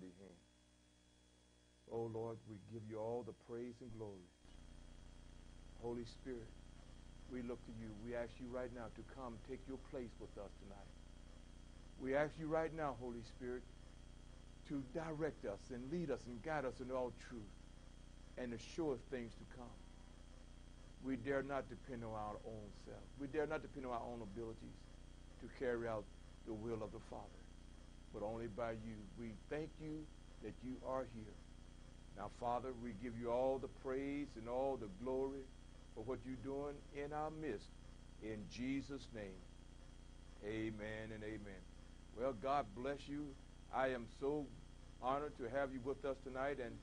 mighty hand. Oh Lord, we give you all the praise and glory. Holy Spirit, we look to you. We ask you right now to come take your place with us tonight. We ask you right now, Holy Spirit, to direct us and lead us and guide us in all truth and assure things to come. We dare not depend on our own self. We dare not depend on our own abilities to carry out the will of the Father, but only by you. We thank you that you are here. Now, Father, we give you all the praise and all the glory for what you're doing in our midst. In Jesus' name, amen and amen. Well, God bless you. I am so honored to have you with us tonight, and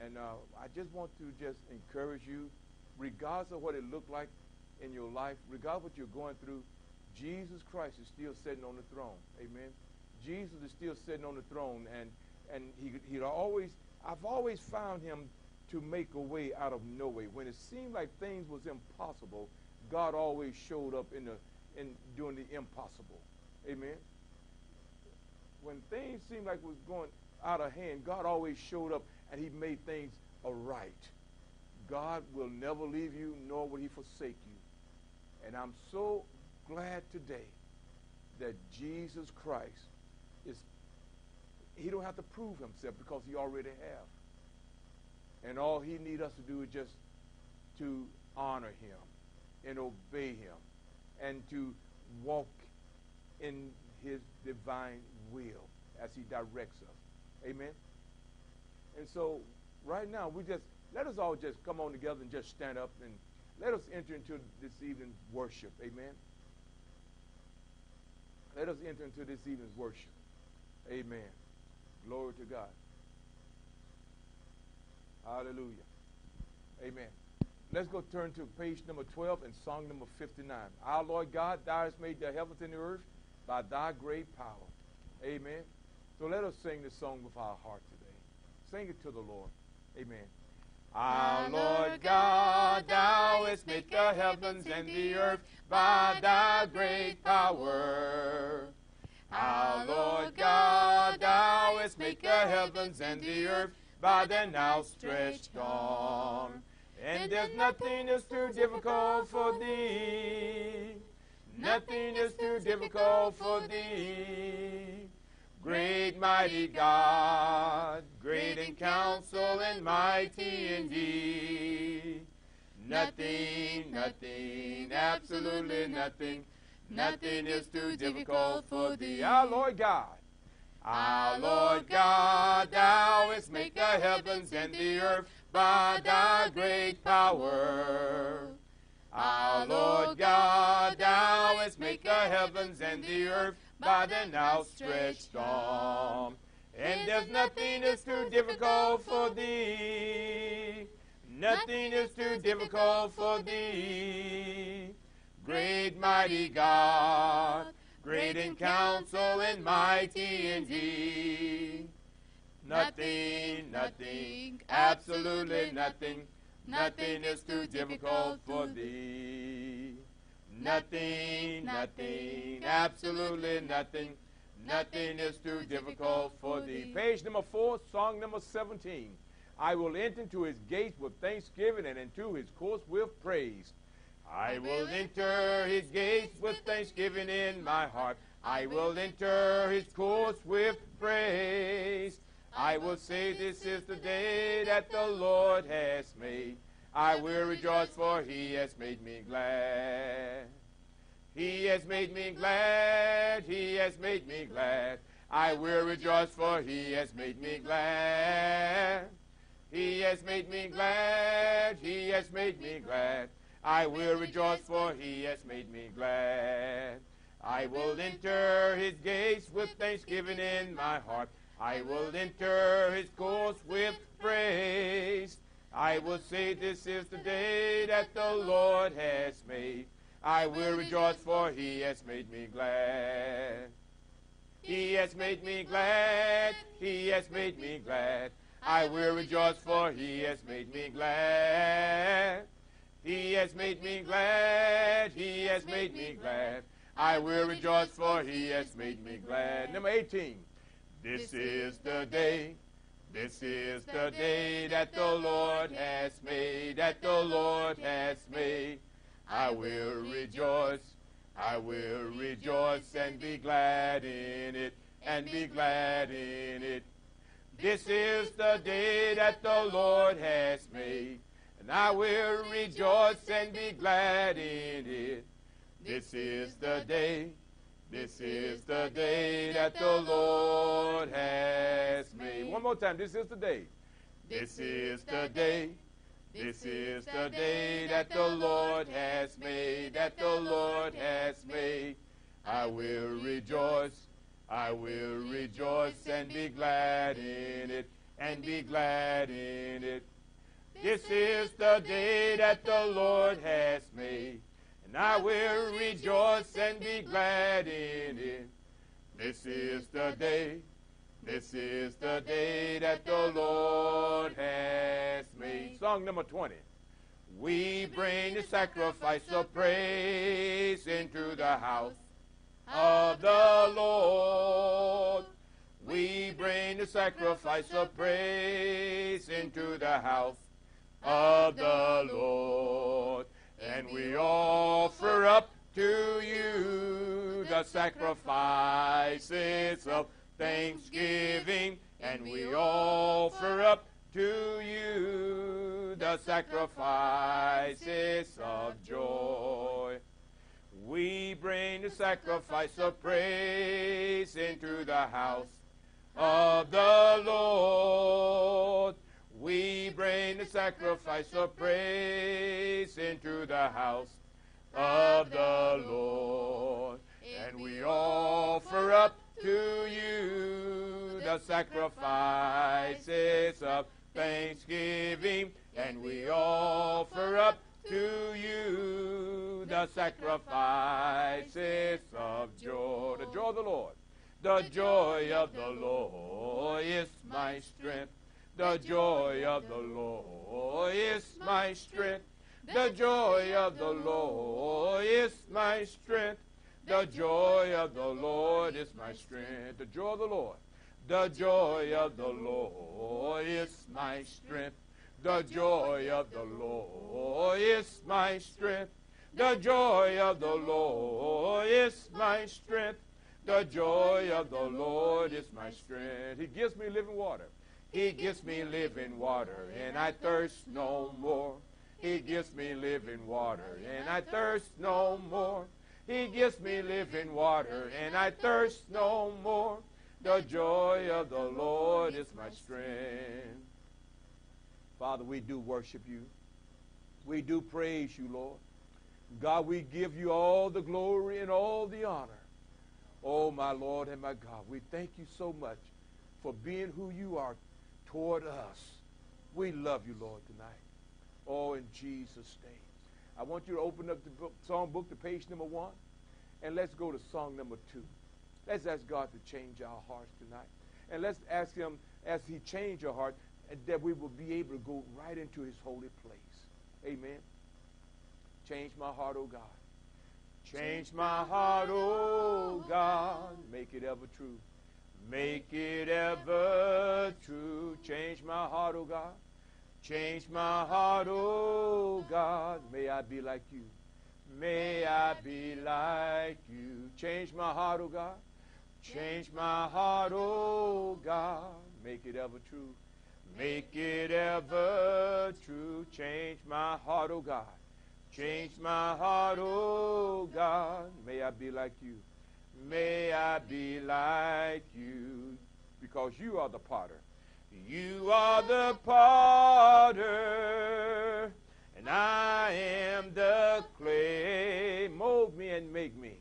and uh, I just want to just encourage you, regardless of what it looked like in your life, regardless of what you're going through, Jesus Christ is still sitting on the throne. Amen. Jesus is still sitting on the throne, and and he he always I've always found him to make a way out of no way. When it seemed like things was impossible, God always showed up in the in doing the impossible. Amen. When things seemed like was going out of hand, God always showed up and he made things aright. God will never leave you, nor will he forsake you. And I'm so glad today that Jesus Christ is, he don't have to prove himself because he already have. And all he need us to do is just to honor him and obey him and to walk in his divine will as he directs us. Amen. And so right now we just let us all just come on together and just stand up and let us enter into this evening's worship. Amen. Let us enter into this evening's worship. Amen. Glory to God. Hallelujah. Amen. Let's go turn to page number 12 and song number 59. Our Lord God, thou hast made the heavens and the earth by thy great power. Amen. So let us sing this song with our heart today. Sing it to the Lord. Amen. Our Lord God, thou hast made the heavens and the earth by thy great power. Our Lord God, thou hast made the heavens and the earth by the outstretched arm. And there's nothing that's too difficult for thee. Nothing is too difficult for thee. Great mighty God, great in counsel and mighty indeed. Nothing, nothing, absolutely nothing, nothing is too difficult for thee. Our Lord God, Our Lord God, thou hast made the heavens and the earth by thy great power. Our Lord God, thou hast made the heavens and the earth by the outstretched arm. And there's nothing that's too difficult for thee. Nothing is too difficult for thee. Great mighty God, great in counsel and mighty in indeed. Nothing, nothing, absolutely nothing, nothing is too difficult for thee. Nothing, nothing, absolutely nothing, nothing is too difficult for thee. page number four, song number 17. I will enter into his gates with thanksgiving and into his courts with praise. I will enter his gates with thanksgiving in my heart. I will enter his courts with praise. I will say, This is the day that the Lord has made. I will rejoice, for he has made me glad. He has made me glad. He has made me glad. I will rejoice, for he has made me glad. He has made me glad. He has made me glad. I will rejoice, for he has made me glad. I will enter his gates with thanksgiving in my heart. I will enter his courts with praise. I will say, This is the day that the Lord has made. I will rejoice, for he has made me glad. He has made me glad. He has made me glad. I will rejoice, for he has made me glad. He has made me glad. He has made me glad. I will rejoice, for he has made me glad. Number 18. This is the day. This is the day that the Lord has made, that the Lord has made. I will rejoice, I will rejoice and be glad in it, and be glad in it. This is the day that the Lord has made, and I will rejoice and be glad in it. This is the day, this is the day that the Lord has made. One more time. This is the day. This is the day. This is the day that the Lord has made, that the Lord has made. I will rejoice. I will rejoice and be glad in it, and be glad in it. This is the day that the Lord has made and I will rejoice and be glad in it. This is the day, this is the day that the Lord has made. Song number 20. We bring the sacrifice of praise into the house of the Lord. We bring the sacrifice of praise into the house of the Lord. And we offer up to you the sacrifices of thanksgiving. And we offer up to you the sacrifices of joy. We bring the sacrifice of praise into the house of the Lord. We bring the sacrifice of praise into the house of the Lord. And we offer up to you the sacrifices of thanksgiving. And we offer up to you the sacrifices of joy. The joy of the Lord. The joy of the Lord is my strength. The joy of the Lord is my strength. The joy of the Lord is my strength. The joy of the Lord is my strength. The joy of the Lord. The joy of the Lord is my strength. The joy of the Lord is my strength. The joy of the Lord is my strength. The joy of the Lord is my strength. He gives me living water. He gives me living water, and I thirst no more. He gives me living water, and I thirst no more. He gives me living water, and I thirst no more. The joy of the Lord is my strength. Father, we do worship you. We do praise you, Lord. God, we give you all the glory and all the honor. Oh, my Lord and my God, we thank you so much for being who you are toward us. We love you, Lord, tonight. Oh, in Jesus' name. I want you to open up the book, song book to page number one, and let's go to song number two. Let's ask God to change our hearts tonight. And let's ask him, as he change your heart, that we will be able to go right into his holy place. Amen. Change my heart, oh God. Change my heart, oh God. Make it ever true. Make it ever true. Change my heart, oh God. Change my heart, oh God. May I be like you. May I be like you. Change my heart, oh God. Change my heart, oh God. Make it ever true. Make it ever true. Change my heart, oh God. Change my heart, oh God. May I be like you. May I be like you, because you are the potter. You are the potter, and I am the clay. Mold me and make me.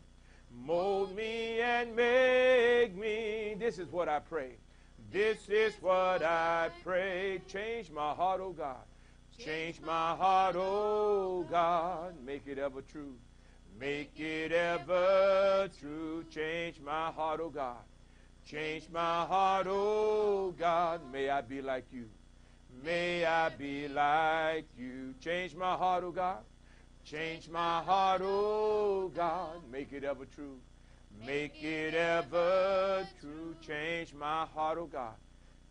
Mold me and make me. This is what I pray. This is what I pray. Change my heart, oh God. Change my heart, oh God. Make it ever true. Make it ever true. Change my heart, oh God. Change my heart, oh God. May I be like you. May I be like you. Change my heart, oh God. Change my heart, oh God. Make it ever true. Make it ever true. Change my heart, oh God.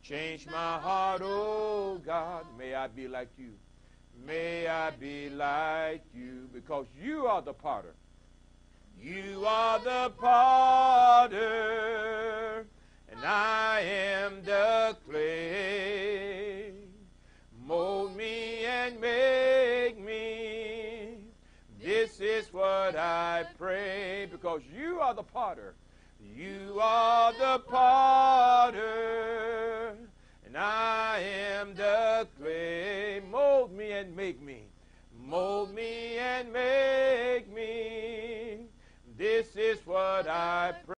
Change my heart, oh God. May I be like you. May I be like you because you are the potter. You are the potter, and I am the clay. Mold me and make me. This is what I pray because you are the potter. You are the potter, I am the clay. Mold me and make me. Mold me and make me. This is what I pray.